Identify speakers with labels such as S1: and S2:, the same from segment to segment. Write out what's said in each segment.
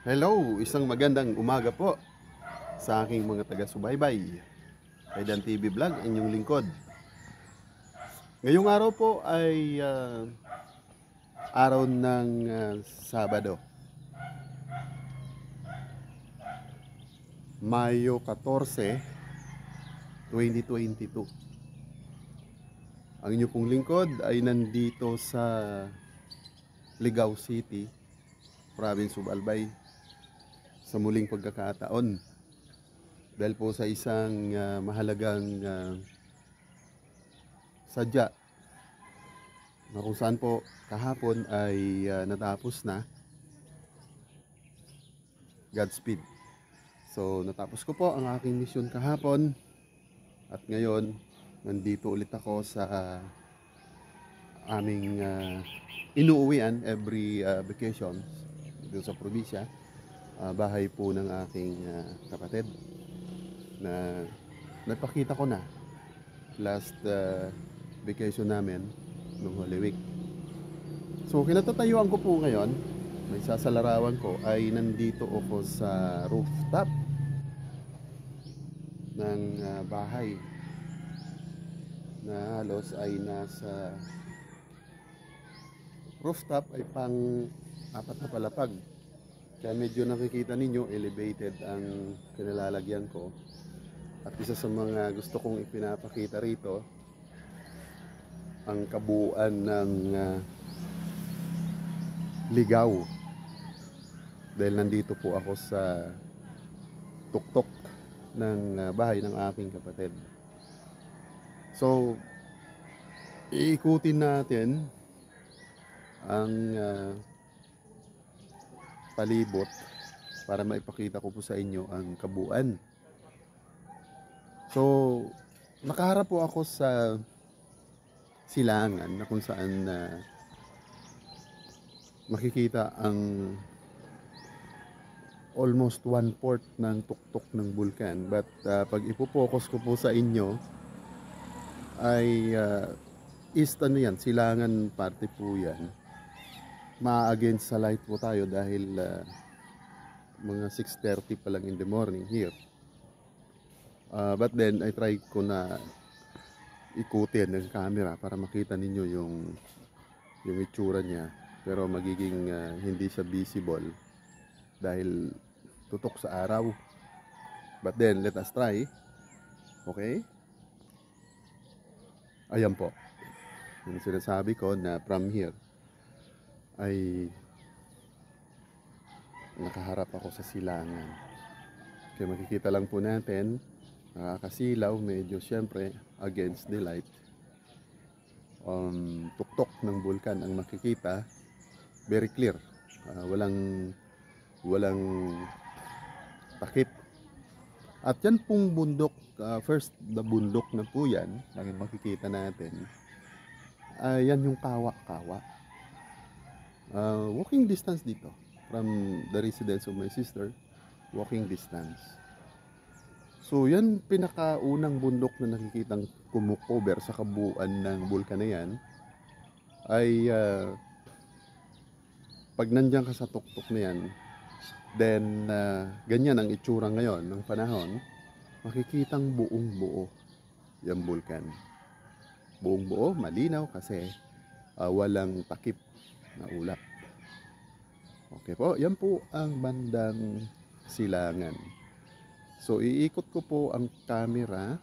S1: Hello, isang magandang umaga po sa aking mga taga-subaybay. Kay Dan TV Vlog, inyong lingkod. Ngayong araw po ay ah, araw ng ah, Sabado. Mayo 14, 2022. Ang inyong pong lingkod ay nandito sa Ligao City, Province of Albay sa muling pagkakataon. Dahil po sa isang ah, mahalagang ah, sadya na kung saan po kahapon ay ah, natapos na. Godspeed. So natapos ko po ang aking misyon kahapon. At ngayon nandito ulit ako sa ah, aming ah, inuuwian every ah, vacation dito sa probinsya ah, bahay po ng aking ah, kapatid na nagpakita ko na last ah, vacation namin nung Holy Week. So kinatatayuan ko po ngayon, may sasalarawan ko ay nandito ako sa rooftop ng ah, bahay na halos ay nasa rooftop ay pang apat na palapag kaya medyo nakikita ninyo elevated ang kinalalagyan ko. At isa sa mga gusto kong ipinapakita rito ang kabuuan ng ah, ligaw. Dahil nandito po ako sa tuktok ng ah, bahay ng aking kapatid. So, iikutin natin ang ah, palibot para maipakita ko po sa inyo ang kabuuan. So, nakaharap po ako sa silangan na kung saan na makikita ang almost one-fourth ng tuktok ng bulkan. But ah, pag ipopokus ko po sa inyo ay ah, east ano yan, silangan parte po yan ma-against sa light po tayo dahil ah, mga 6.30 pa lang in the morning here. Ah, but then, I try ko na ikutin ng camera para makita ninyo yung yung itsura niya. Pero magiging ah, hindi siya visible dahil tutok sa araw. But then, let us try. Okay? Ayan po. Yung sinasabi ko na from here, ay nakaharap ako sa silangan. Kaya makikita lang po natin, nakakasilaw, medyo syempre against the light. Um, tuktok ng bulkan ang makikita, very clear. Ah, walang walang takip. At yan pong bundok, ah, first the bundok na po yan, makikita natin, ay yan yung kawa-kawa uh, walking distance dito from the residence of my sister walking distance. So yan pinakaunang bundok na nakikitang kumukover sa kabuuan ng bulkan na yan ay uh, pag nandyan ka sa tuktok na yan then uh, ganyan ang itsura ngayon ng panahon makikitang buong buo yung bulkan. Buong buo malinaw kasi uh, walang takip na ulap. Okay po, yan po ang bandang silangan. So iikot ko po ang camera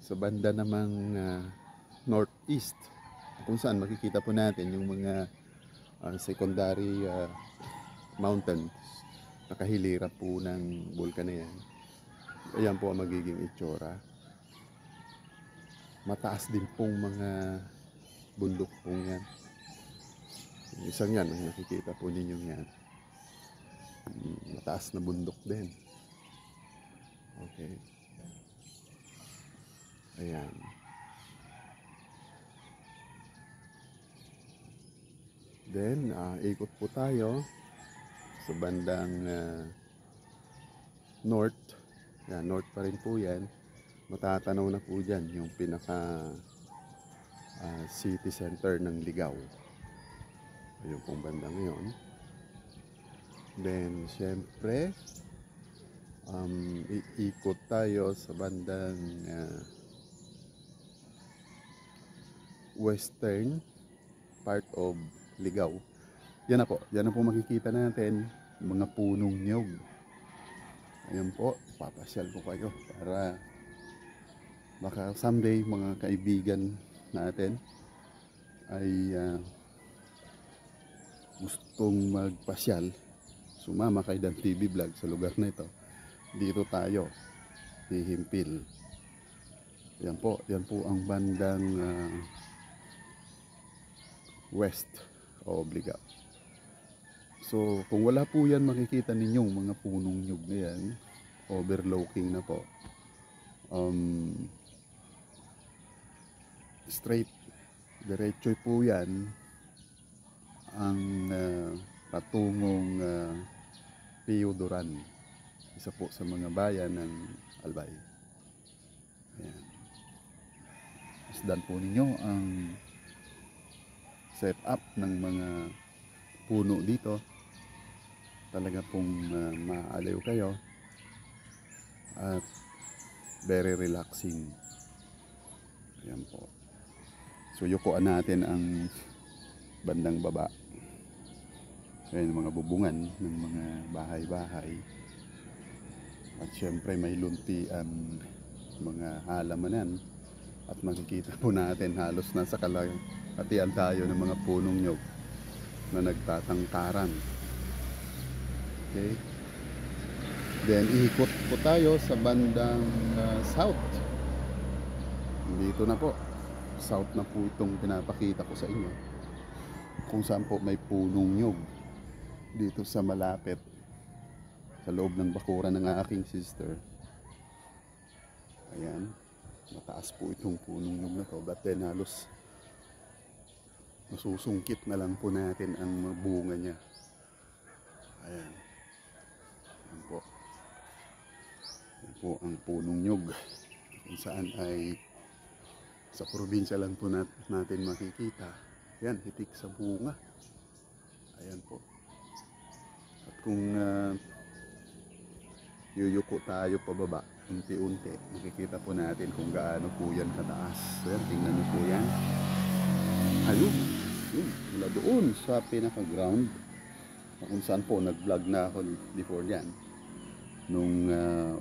S1: sa banda namang uh, northeast kung saan makikita po natin yung mga uh, secondary uh, mountains nakahilira po ng bulkan na yan. Ayan po ang magiging itsura. Mataas din pong mga bundok pong yan. Isang yan, ang nakikita po ninyo yan. Mm, Mataas na bundok din. Okay. Ayan. Then, ah, ikot po tayo sa bandang ah, north. Yan, north pa rin po yan. Matatanaw na po dyan yung pinaka ah, city center ng Ligaw. Ayun pong banda ngayon. Then, syempre, um, iikot tayo sa bandang ah, western part of Ligaw. Yan na po. Yan na po makikita natin mga punong niyog. Ayan po. Papasyal ko kayo para baka someday mga kaibigan natin ay ah, gustong magpasyal sumama kay Dan TV Vlog sa lugar na ito. Dito tayo hihimpil. Yan po yan po ang bandang ah, west o Obligao so kung wala po yan makikita ninyong mga punong nyug na yan. Overlooking na po. Um, straight diretso po yan ang ah, patungong uh, Pio Duran. Isa po sa mga bayan ng Albay. Ayan. Masdan po ninyo ang set up ng mga puno dito. Talaga pong ah, maaliw kayo at very relaxing. Ayan po. So yukuan natin ang bandang baba ayan mga bubungan ng mga bahay-bahay. At syempre may lunti ang mga halamanan. At makikita po natin halos nasa kalahatian tayo ng mga punong nyog na nagtatangkaran okay? Then ikot po tayo sa bandang ah, south. Dito na po. South na po itong pinapakita ko sa inyo. Kung saan po may punong nyog dito sa malapit sa loob ng bakuran ng aking sister. Ayan mataas po itong punong nyog na to but then halos masusungkit na lang po natin ang bunga niya. Ayan. Ayan po. Ayan po ang punong nyog kung saan ay sa probinsya lang po nat- natin makikita. Yan hitik sa bunga. Ayan po kung ah, yuyuko tayo pababa unti-unti makikita po natin kung gaano po yan kataas so yan tingnan niyo po yan ayun yun mula doon sa pinaka ground kung saan po nag vlog na ako before yan nung ah,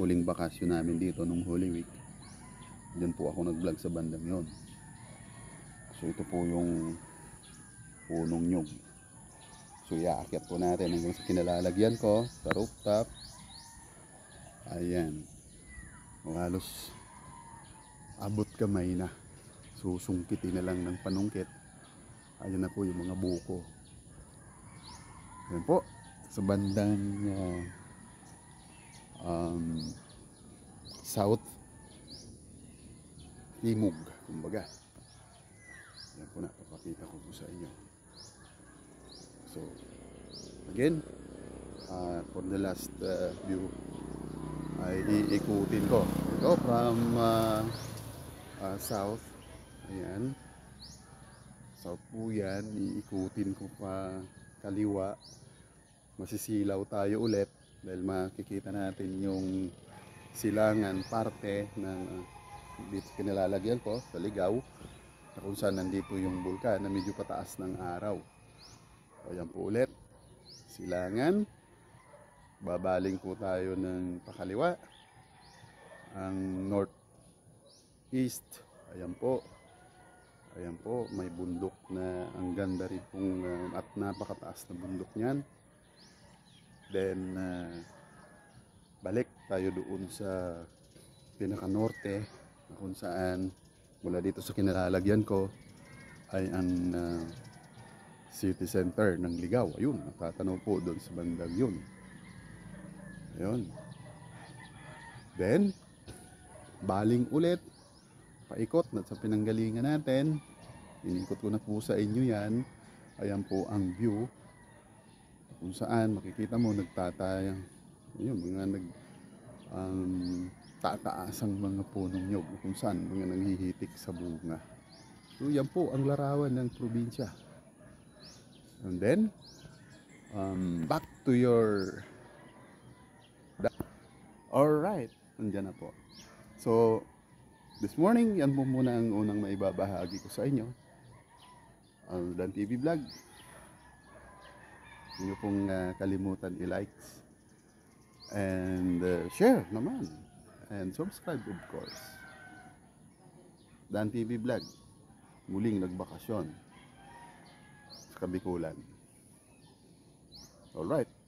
S1: huling bakasyon namin dito nung Holy Week Diyan po ako nag-vlog sa bandang yon. So ito po yung punong nyog. So iaakyat po natin hanggang sa kinalalagyan ko sa rooftop. Ayan. O, halos abot kamay na. Susungkitin na lang ng panungkit. Ayan na po yung mga buko. Ayan po. Sa bandang ah, um, south timog, kumbaga. Yan po na, papakita ko po sa inyo. So, again, uh, for the last uh, view, ay iikutin ko. Ito from uh, uh, south, ayan. South po yan, iikutin ko pa kaliwa. Masisilaw tayo ulit dahil makikita natin yung silangan parte ng uh, dito kinalalagyan ko sa ligaw na kung saan nandito yung bulkan na medyo pataas ng araw. O yan po ulit. Silangan. Babaling po tayo ng pakaliwa. Ang north east. Ayan po. Ayan po. May bundok na ang ganda rin pong uh, at napakataas na bundok niyan. Then uh, balik tayo doon sa pinaka-norte na kung saan mula dito sa kinalalagyan ko ay ang ah, city center ng Ligaw. Ayun, natatanaw po doon sa bandang yun. Ayun. Then, baling ulit, paikot na sa pinanggalingan natin. Inikot ko na po sa inyo yan. Ayan po ang view kung saan makikita mo nagtatayang yun, mga nag um, tataasang mga punong nyog kung saan mga nanghihitik sa bunga. So yan po ang larawan ng probinsya. And then, um, back to your Alright, nandiyan na po. So, this morning, yan po muna ang unang maibabahagi ko sa inyo. Ang Dan TV Vlog. Huwag niyo pong ah, kalimutan i-likes. And uh, share naman. And subscribe of course. Dan TV Vlog. Muling nagbakasyon sa Kabikulan. Alright.